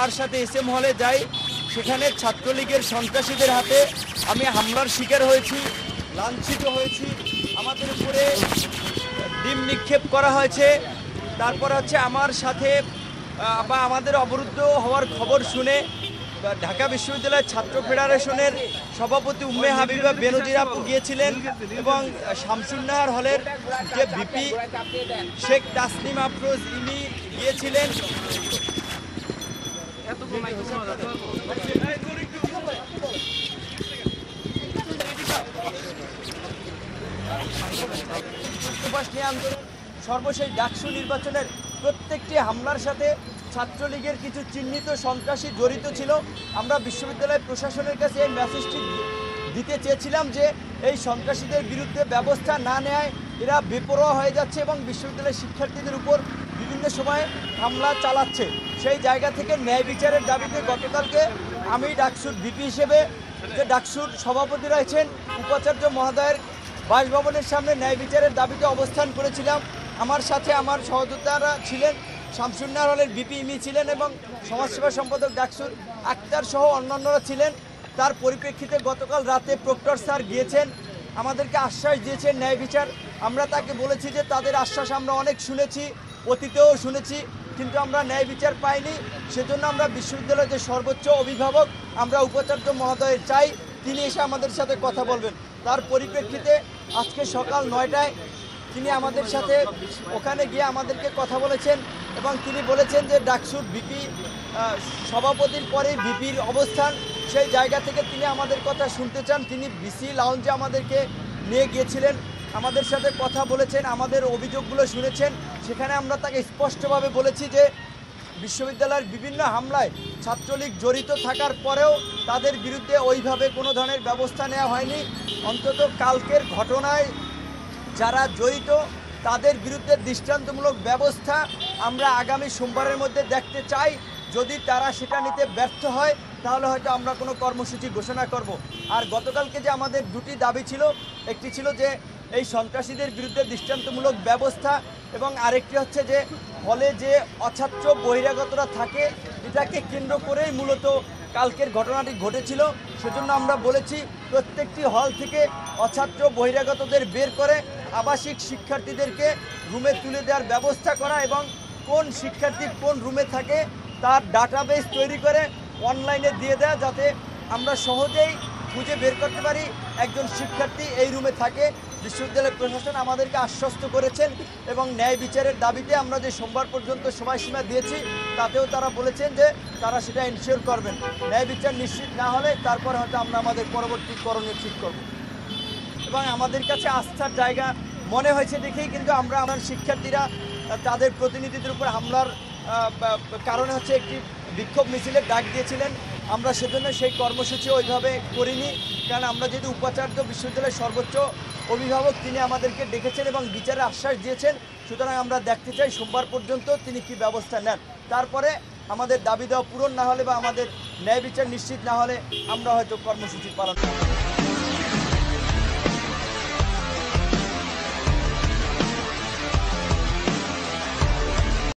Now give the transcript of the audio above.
তার সাথে S M হলে যাই। সেখানে ছাত্রলীগের সন্ত্রাসীদের হাতে আমি হামলার শিকার হয়েছি, লাঞ্ছিত হয়েছি। আমাদের উপরে ডিম নিক্ষেপ করা হয়েছে। তারপর হচ্ছে আমার সাথে বা আমাদের অবরুদ্ধ হওয়ার খবর শুনে ঢাকা বিশ্ববিদ্যালয়ের ছাত্র ফেডারেশনের সভাপতি উম্মে হাবিবা বেনজির আপু গিয়েছিলেন এবং শামসুন্নাহার হলের যে বিপি শেখ তাসনিম আফরোজ, ইনি গিয়েছিলেন। সর্বশেষ ডাকসু নির্বাচনের প্রত্যেকটি হামলার সাথে ছাত্রলীগের কিছু চিহ্নিত সন্ত্রাসী জড়িত ছিল। আমরা বিশ্ববিদ্যালয় প্রশাসনের কাছে এই মেসেজটি দিতে চেয়েছিলাম যে, এই সন্ত্রাসীদের বিরুদ্ধে ব্যবস্থা না নেয় এরা বেপরোয়া হয়ে যাচ্ছে এবং বিশ্ববিদ্যালয়ের শিক্ষার্থীদের উপর বিভিন্ন সময়ে হামলা চালাচ্ছে। সেই জায়গা থেকে ন্যায় বিচারের দাবিতে গতকালকে আমি ডাকসুর ভিপি হিসেবে যে ডাকসুর সভাপতি রয়েছেন, উপাচার্য মহোদয়ের বাসভবনের সামনে ন্যায় বিচারের দাবিতে অবস্থান করেছিলাম। আমার সাথে আমার সহযোদ্ধারা ছিলেন শামসুন্নার হলের বিপি ইমি ছিলেন এবং সমাজসেবা সম্পাদক ডাকসুর আক্তার সহ অন্যান্যরা ছিলেন। তার পরিপ্রেক্ষিতে গতকাল রাতে প্রক্টর স্যার গিয়েছেন, আমাদেরকে আশ্বাস দিয়েছেন ন্যায় বিচার। আমরা তাকে বলেছি যে তাদের আশ্বাস আমরা অনেক শুনেছি, অতীতেও শুনেছি। কিন্তু আমরা ন্যায় বিচার পাইনি। সেজন্য আমরা বিশ্ববিদ্যালয়ের যে সর্বোচ্চ অভিভাবক, আমরা উপাচার্য মহোদয়ের চাই, তিনি এসে আমাদের সাথে কথা বলবেন। তার পরিপ্রেক্ষিতে আজকে সকাল নয়টায় তিনি আমাদের সাথে ওখানে গিয়ে আমাদেরকে কথা বলেছেন এবং তিনি বলেছেন যে ডাকসুর ভিপি সভাপতির পরে ভিপির অবস্থান, সেই জায়গা থেকে তিনি আমাদের কথা শুনতে চান। তিনি বিসি লাউঞ্জে আমাদেরকে নিয়ে গিয়েছিলেন, আমাদের সাথে কথা বলেছেন, আমাদের অভিযোগগুলো শুনেছেন। সেখানে আমরা তাকে স্পষ্টভাবে বলেছি যে বিশ্ববিদ্যালয়ের বিভিন্ন হামলায় ছাত্রলীগ জড়িত থাকার পরেও তাদের বিরুদ্ধে ওইভাবে কোনো ধরনের ব্যবস্থা নেওয়া হয়নি। অন্তত কালকের ঘটনায় যারা জড়িত, তাদের বিরুদ্ধে দৃষ্টান্তমূলক ব্যবস্থা আমরা আগামী সোমবারের মধ্যে দেখতে চাই। যদি তারা সেটা নিতে ব্যর্থ হয়, তাহলে হয়তো আমরা কোনো কর্মসূচি ঘোষণা করব। আর গতকালকে যে আমাদের দুটি দাবি ছিল, একটি ছিল যে এই সন্ত্রাসীদের বিরুদ্ধে দৃষ্টান্তমূলক ব্যবস্থা এবং আরেকটি হচ্ছে যে হলে যে অছাত্র বহিরাগতরা থাকে, এটাকে কেন্দ্র করেই মূলত কালকের ঘটনাটি ঘটেছিল। সেজন্য আমরা বলেছি প্রত্যেকটি হল থেকে অছাত্র বহিরাগতদের বের করে আবাসিক শিক্ষার্থীদেরকে রুমে তুলে দেওয়ার ব্যবস্থা করা এবং কোন শিক্ষার্থী কোন রুমে থাকে তার ডাটাবেস তৈরি করে অনলাইনে দিয়ে দেওয়া যাতে আমরা সহজেই খুঁজে বের করতে পারি। একজন শিক্ষার্থী এই রুমে থাকে বিশ্ববিদ্যালয় প্রশাসন আমাদেরকে আশ্বস্ত করেছেন এবং ন্যায় বিচারের দাবিতে আমরা যে সোমবার পর্যন্ত সময়সীমা দিয়েছি, তাতেও তারা বলেছেন যে তারা সেটা ইনশিওর করবেন। ন্যায় বিচার নিশ্চিত না হলে তারপর হয়তো আমরা আমাদের পরবর্তী করণীয় ঠিক করব। এবং আমাদের কাছে আস্থার জায়গা মনে হয়েছে দেখেই কিন্তু আমরা আমার শিক্ষার্থীরা তাদের প্রতিনিধিদের উপর হামলার কারণে হচ্ছে একটি বিক্ষোভ মিছিলের ডাক দিয়েছিলেন। আমরা সেজন্য সেই কর্মসূচি ওইভাবে করিনি। কারণ আমরা যেহেতু উপাচার্য বিশ্ববিদ্যালয়ের সর্বোচ্চ অভিভাবক তিনি আমাদেরকে ডেকেছেন এবং বিচারে আশ্বাস দিয়েছেন। সুতরাং আমরা দেখতে চাই সোমবার পর্যন্ত তিনি কি ব্যবস্থা নেন। তারপরে আমাদের দাবি দেওয়া পূরণ না হলে বা আমাদের ন্যায় বিচার নিশ্চিত না হলে আমরা হয়তো কর্মসূচি পালন